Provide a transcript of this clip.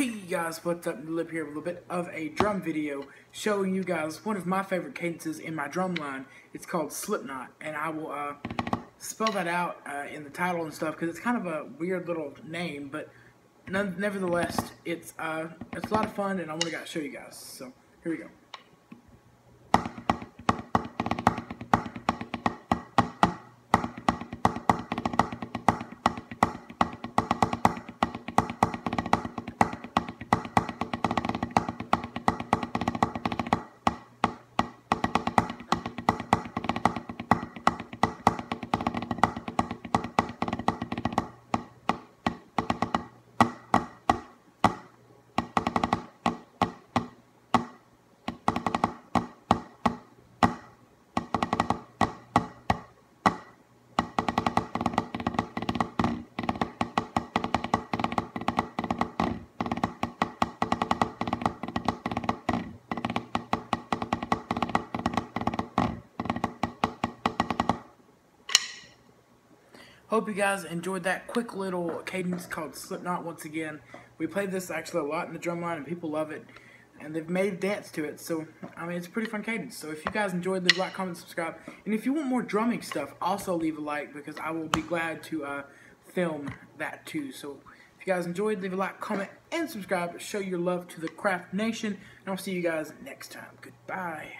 Hey guys, what's up? Lip here with a little bit of a drum video showing you guys one of my favorite cadences in my drum line. It's called Slipnot, and I will uh, spell that out uh, in the title and stuff because it's kind of a weird little name, but none, nevertheless, it's uh, it's a lot of fun, and I want to show you guys. So here we go. Hope you guys enjoyed that quick little cadence called Slipnot once again. We played this actually a lot in the drumline and people love it. And they've made dance to it, so, I mean, it's a pretty fun cadence. So if you guys enjoyed, leave a like, comment, subscribe. And if you want more drumming stuff, also leave a like, because I will be glad to uh, film that too. So if you guys enjoyed, leave a like, comment, and subscribe. Show your love to the Craft Nation. And I'll see you guys next time. Goodbye.